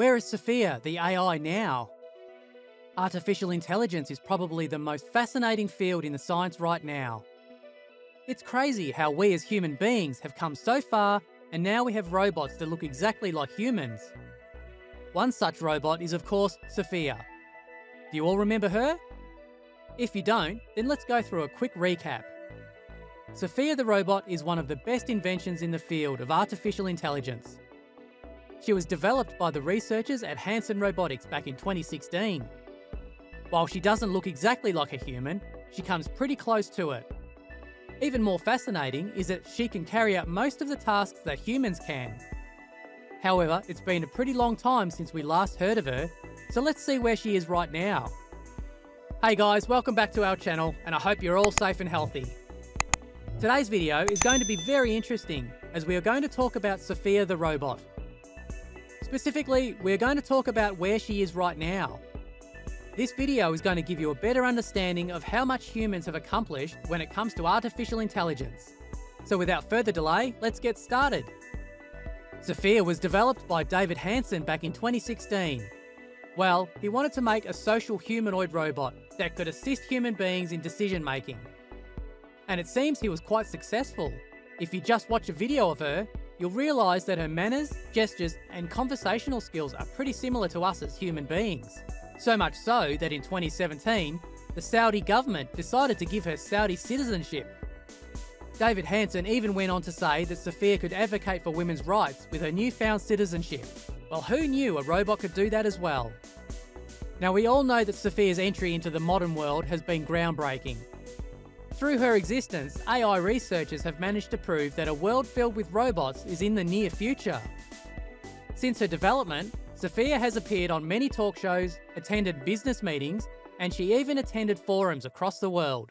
Where is Sophia, the AI, now? Artificial intelligence is probably the most fascinating field in the science right now. It's crazy how we as human beings have come so far and now we have robots that look exactly like humans. One such robot is, of course, Sophia. Do you all remember her? If you don't, then let's go through a quick recap. Sophia the robot is one of the best inventions in the field of artificial intelligence. She was developed by the researchers at Hanson Robotics back in 2016. While she doesn't look exactly like a human, she comes pretty close to it. Even more fascinating is that she can carry out most of the tasks that humans can. However, it's been a pretty long time since we last heard of her, so let's see where she is right now. Hey guys, welcome back to our channel, and I hope you're all safe and healthy. Today's video is going to be very interesting, as we are going to talk about Sophia the robot. Specifically, we're going to talk about where she is right now. This video is going to give you a better understanding of how much humans have accomplished when it comes to artificial intelligence. So without further delay, let's get started. Sophia was developed by David Hanson back in 2016. Well, he wanted to make a social humanoid robot that could assist human beings in decision making. And it seems he was quite successful. If you just watch a video of her, you'll realise that her manners, gestures, and conversational skills are pretty similar to us as human beings. So much so that in 2017, the Saudi government decided to give her Saudi citizenship David Hanson even went on to say that Sophia could advocate for women's rights with her newfound citizenship. Well, who knew a robot could do that as well? Now, we all know that Sophia's entry into the modern world has been groundbreaking. Through her existence, AI researchers have managed to prove that a world filled with robots is in the near future. Since her development, Sophia has appeared on many talk shows, attended business meetings, and she even attended forums across the world.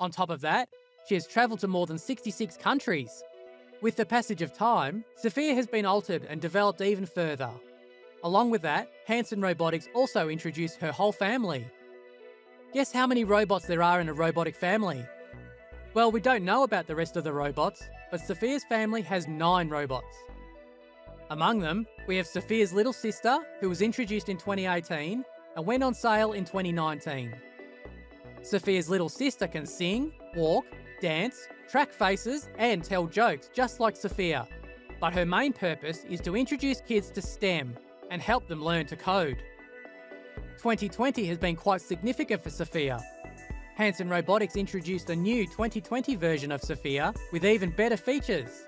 On top of that, she has travelled to more than 66 countries. With the passage of time, Sophia has been altered and developed even further. Along with that, Hanson Robotics also introduced her whole family. Guess how many robots there are in a robotic family? Well, we don't know about the rest of the robots, but Sophia's family has nine robots. Among them, we have Sophia's little sister, who was introduced in 2018 and went on sale in 2019. Sophia's little sister can sing, walk, dance, track faces, and tell jokes just like Sophia. But her main purpose is to introduce kids to STEM and help them learn to code. 2020 has been quite significant for Sophia. Hanson Robotics introduced a new 2020 version of Sophia with even better features.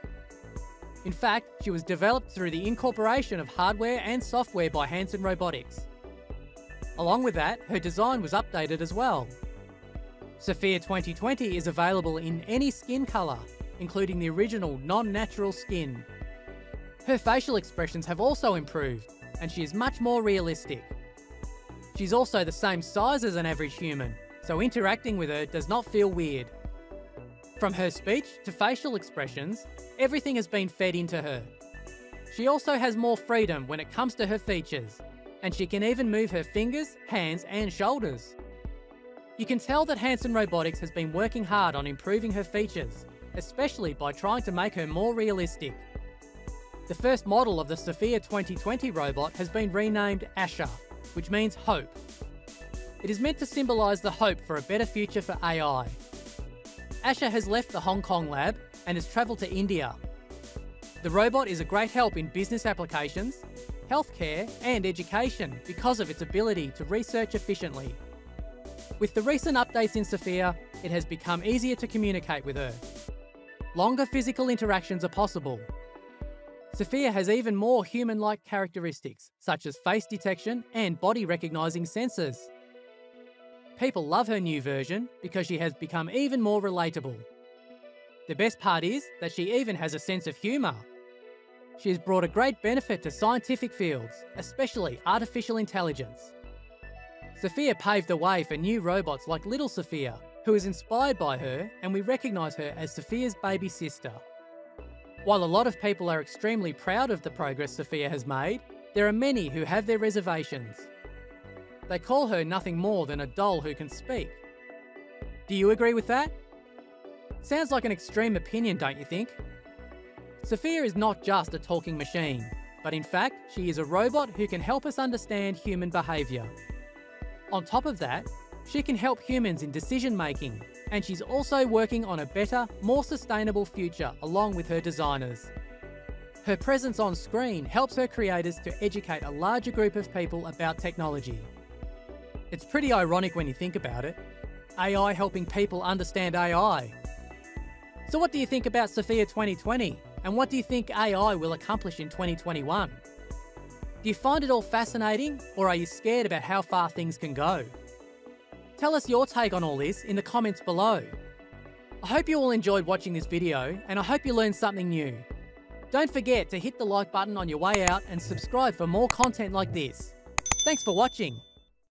In fact, she was developed through the incorporation of hardware and software by Hanson Robotics. Along with that, her design was updated as well. Sophia 2020 is available in any skin colour, including the original non-natural skin. Her facial expressions have also improved, and she is much more realistic. She's also the same size as an average human, so interacting with her does not feel weird. From her speech to facial expressions, everything has been fed into her. She also has more freedom when it comes to her features, and she can even move her fingers, hands, and shoulders. You can tell that Hanson Robotics has been working hard on improving her features, especially by trying to make her more realistic. The first model of the Sophia 2020 robot has been renamed Asha, which means hope. It is meant to symbolise the hope for a better future for AI. Asha has left the Hong Kong lab and has travelled to India. The robot is a great help in business applications, healthcare, and education because of its ability to research efficiently. With the recent updates in Sophia, it has become easier to communicate with her. Longer physical interactions are possible. Sophia has even more human-like characteristics, such as face detection and body recognising sensors. People love her new version because she has become even more relatable. The best part is that she even has a sense of humour. She has brought a great benefit to scientific fields, especially artificial intelligence. Sophia paved the way for new robots like Little Sophia, who is inspired by her, and we recognise her as Sophia's baby sister. While a lot of people are extremely proud of the progress Sophia has made, there are many who have their reservations. They call her nothing more than a doll who can speak. Do you agree with that? Sounds like an extreme opinion, don't you think? Sophia is not just a talking machine. but in fact, she is a robot who can help us understand human behaviour. On top of that, she can help humans in decision making, and she's also working on a better, more sustainable future along with her designers. Her presence on screen helps her creators to educate a larger group of people about technology. It's pretty ironic when you think about it. AI helping people understand AI. So, what do you think about Sophia 2020? And what do you think AI will accomplish in 2021? Do you find it all fascinating, or are you scared about how far things can go? Tell us your take on all this in the comments below. I hope you all enjoyed watching this video, and I hope you learned something new. Don't forget to hit the like button on your way out and subscribe for more content like this. Thanks for watching.